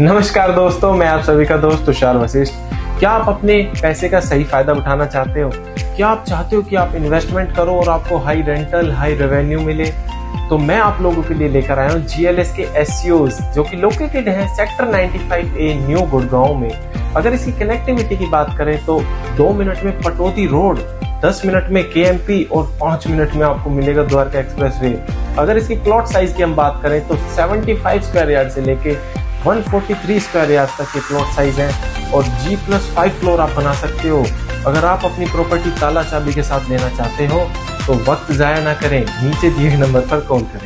नमस्कार दोस्तों, मैं आप सभी का दोस्त तुषार वशिष्ठ। क्या आप अपने पैसे का सही फ़ायदा उठाना चाहते हो? क्या आप चाहते हो कि आप इन्वेस्टमेंट करो और आपको हाई रेंटल हाई रेवेन्यू मिले? तो मैं आप लोगों के लिए लेकर आया हूँ जीएलएस के एस जो कि लोकेटेड है सेक्टर 95 ए न्यू गुड़गांव में। अगर इसकी कनेक्टिविटी की बात करें तो दो मिनट में पटोदी रोड, दस मिनट में के और पाँच मिनट में आपको मिलेगा द्वारका एक्सप्रेस वे। अगर इसकी प्लॉट साइज़ की हम बात करें तो 75 स्क्वायर यार्ड से लेके 143 स्क्वायर यार्ड तक के प्लॉट साइज़ है और जी प्लस फाइव फ्लोर आप बना सकते हो। अगर आप अपनी प्रॉपर्टी ताला चाबी के साथ लेना चाहते हो तो वक्त ज़ाया ना करें। नीचे दिए नंबर पर कॉल करें।